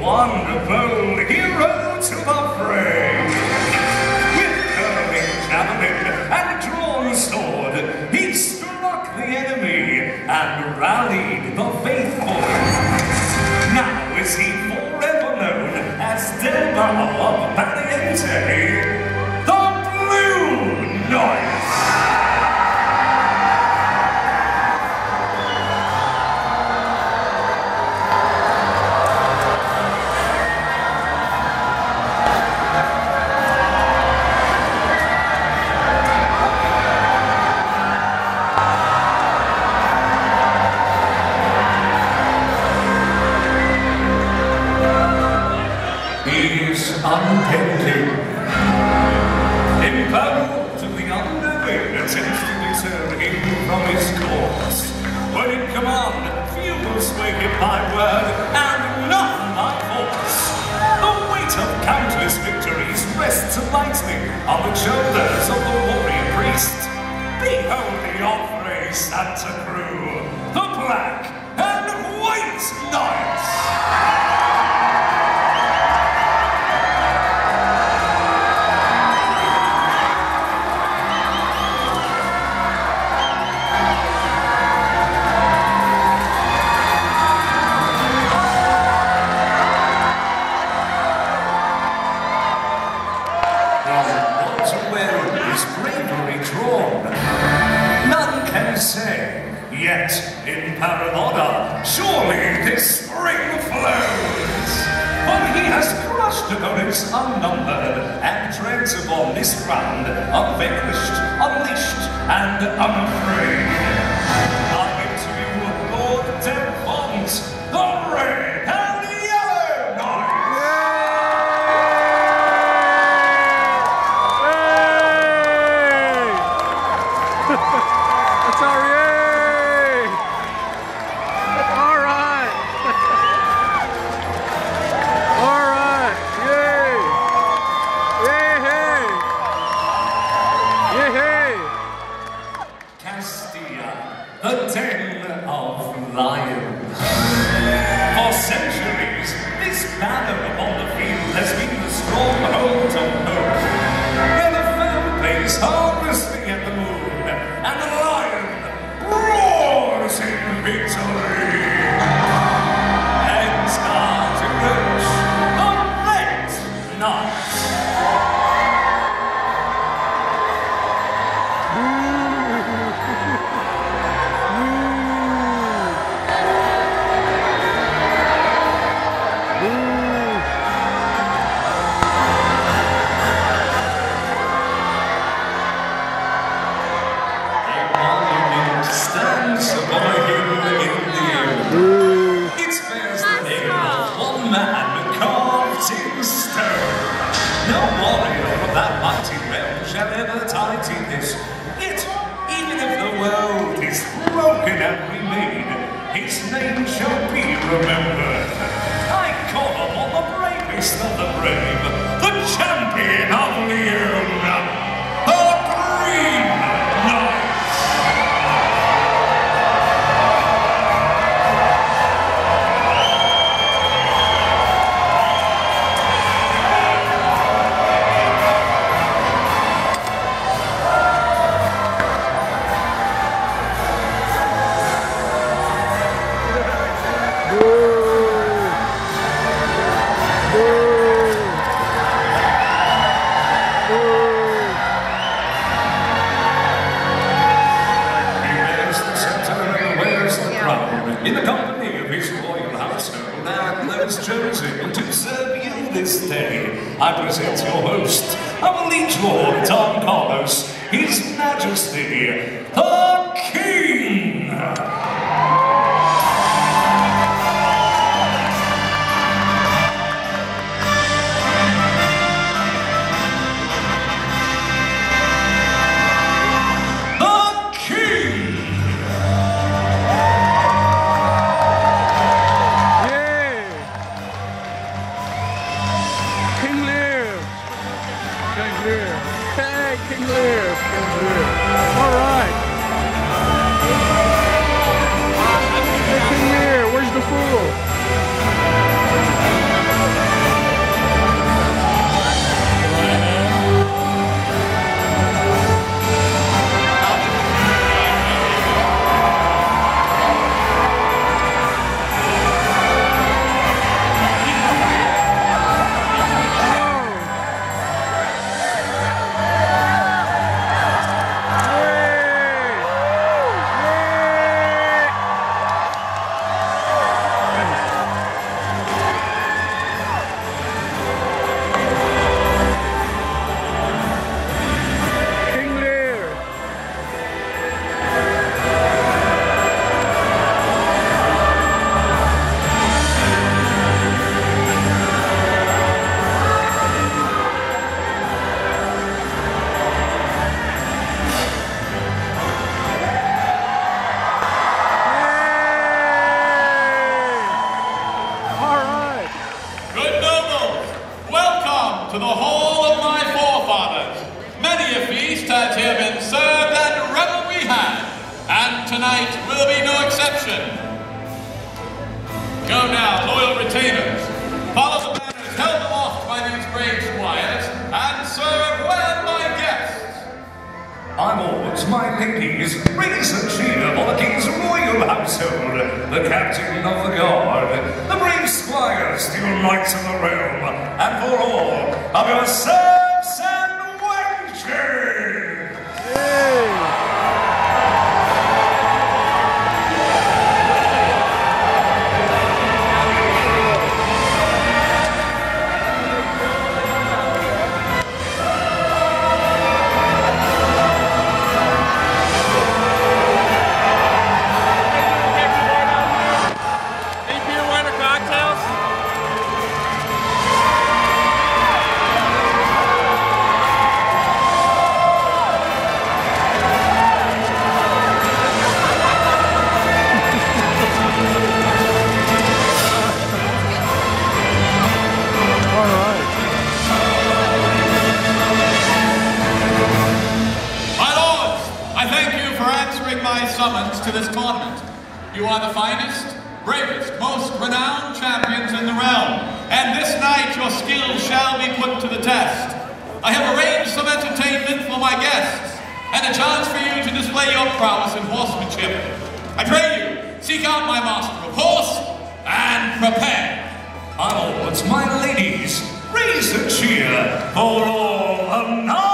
wonderful hero to the fray. With curving javelin and drawn sword, he struck the enemy and rallied the faithful. Unpending. Imperil to the underwing attempts to deter him from his course. When in command, few will sway him by word, and none by force. The weight of countless victories rests lightly on the shoulders of the warrior priest. Behold the Opry Santa Crew, the black opponents unnumbered, and treads upon this ground, unvanquished, unleashed, and unafraid. Yeah. Realm shall ever tidy this. Yet, even if the world is broken and remade, his name shall be remembered. I call upon the bravest of in the company of his royal household and those chosen to serve you this day. I present your host, our liege lord Don Carlos, his majesty, the king. to the hall of my forefathers. Many a feast has here been served and we had, and tonight will be no exception. Go now, loyal retainers, follow the banners held aloft by these brave squires, and serve well my guests. My lords, my ladies, raise a cheer for the king's royal household, the captain of the guard, the brave squires, still knights of the realm, and for all of answering my summons to this tournament. You are the finest, bravest, most renowned champions in the realm, and this night your skills shall be put to the test. I have arranged some entertainment for my guests, and a chance for you to display your prowess in horsemanship. I pray you, seek out my master of horse, and prepare. Lords, my ladies, raise a cheer for all the!